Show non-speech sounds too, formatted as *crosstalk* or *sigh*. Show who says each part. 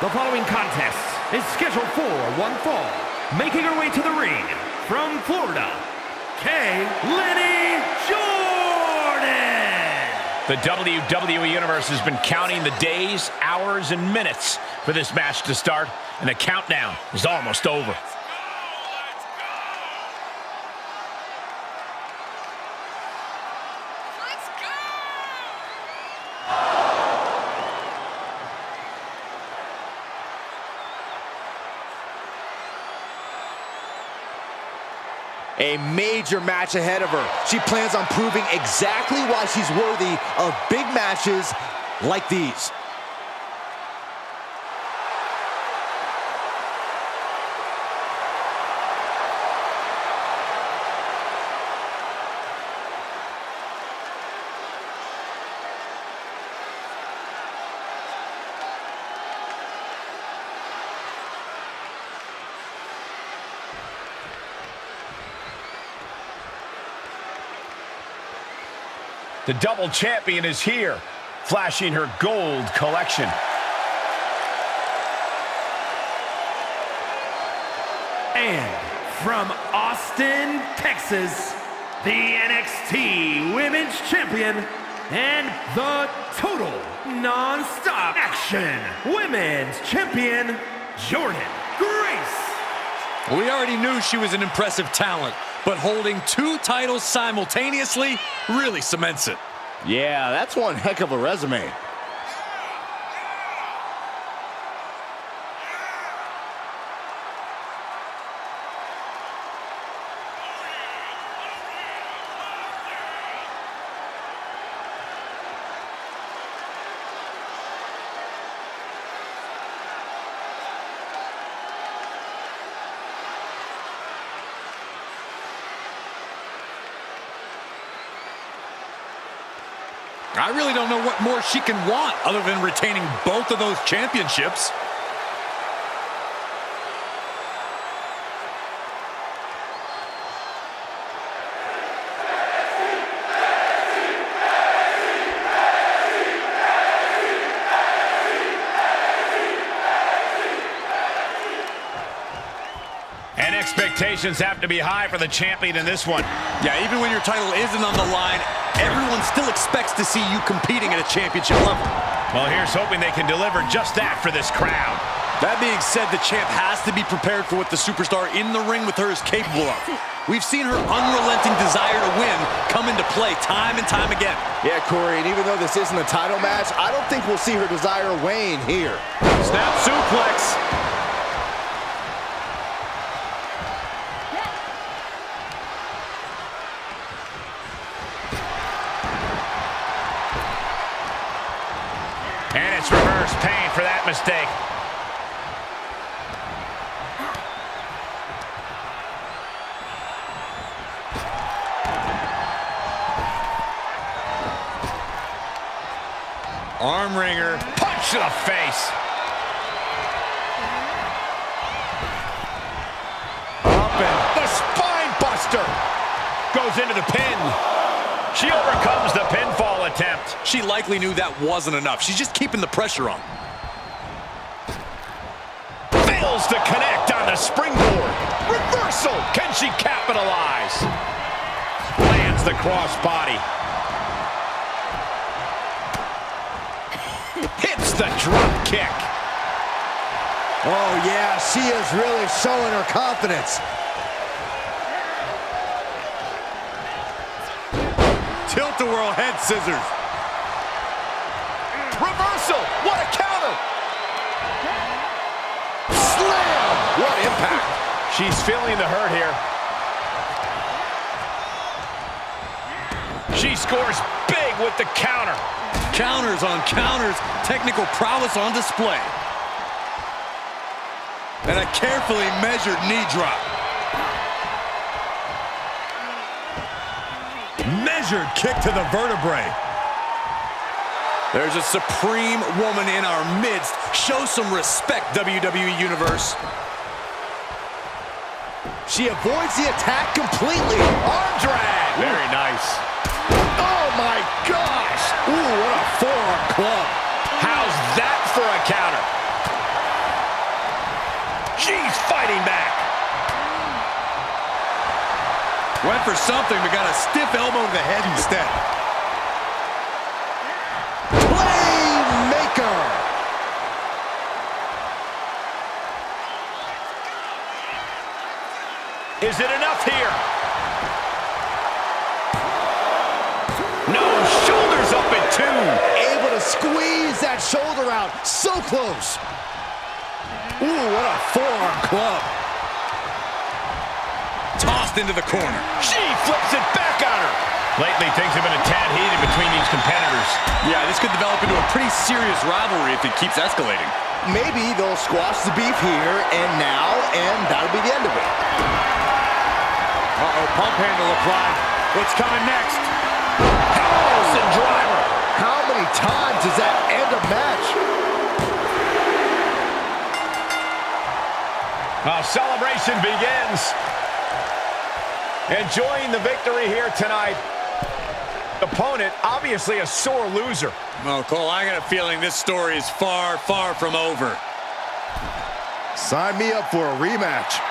Speaker 1: The following contest is scheduled for one fall. Making her way to the ring from Florida, Kay Lenny Jordan.
Speaker 2: The WWE Universe has been counting the days, hours, and minutes for this match to start, and the countdown is almost over.
Speaker 3: A major match ahead of her. She plans on proving exactly why she's worthy of big matches like these.
Speaker 2: The double champion is here, flashing her gold collection.
Speaker 1: And from Austin, Texas, the NXT Women's Champion and the Total Non-Stop Action Women's Champion, Jordynne Grace.
Speaker 4: We already knew she was an impressive talent, but holding two titles simultaneously really cements it.
Speaker 3: Yeah, that's one heck of a resume.
Speaker 4: I really don't know what more she can want other than retaining both of those championships.
Speaker 2: Expectations have to be high for the champion in this one.
Speaker 4: Yeah, even when your title isn't on the line, everyone still expects to see you competing at a championship level.
Speaker 2: Well, here's hoping they can deliver just that for this crowd.
Speaker 4: That being said, the champ has to be prepared for what the superstar in the ring with her is capable of. We've seen her unrelenting desire to win come into play time and time again.
Speaker 3: Yeah, Corey, and even though this isn't a title match, I don't think we'll see her desire wane here.
Speaker 2: Snap suplex. And it's reverse pain for that mistake. Arm wringer, punch to the face. Up and the spine buster. Goes into the pin. She overcomes the attempt.
Speaker 4: She likely knew that wasn't enough. She's just keeping the pressure on.
Speaker 2: Fails to connect on the springboard. Reversal. Can she capitalize? Lands the crossbody. *laughs* Hits the drop kick.
Speaker 3: Oh, yeah, she is really showing her confidence.
Speaker 4: Tilt-a-whirl head scissors.
Speaker 2: Reversal. What a counter.
Speaker 3: Slam!
Speaker 2: What impact. She's feeling the hurt here. She scores big with the counter.
Speaker 4: Counters on counters, technical prowess on display. And a carefully measured knee drop. Measured kick to the vertebrae. There's a supreme woman in our midst. Show some respect, WWE Universe.
Speaker 3: She avoids the attack completely. Arm drag.
Speaker 2: Very nice.
Speaker 3: Oh, my gosh. Ooh, what a forearm club.
Speaker 2: How's that for a counter? She's fighting back.
Speaker 4: Went for something, but got a stiff elbow to the head instead.
Speaker 2: Is it enough here? No, shoulders up at two.
Speaker 3: Able to squeeze that shoulder out. So close. Ooh, what a forearm club.
Speaker 4: Tossed into the corner.
Speaker 2: She flips it back on her. Lately, things have been a tad heated between these competitors.
Speaker 4: Yeah, this could develop into a pretty serious rivalry if it keeps escalating.
Speaker 3: Maybe they'll squash the beef here and now, and that'll be the end of it.
Speaker 2: Uh-oh, pump handle applied. What's coming next? Harrison driver.
Speaker 3: How many times does that end a match?
Speaker 2: Our celebration begins. Enjoying the victory here tonight. Opponent, obviously a sore loser.
Speaker 4: Well, Cole, I got a feeling this story is far, far from over.
Speaker 3: Sign me up for a rematch.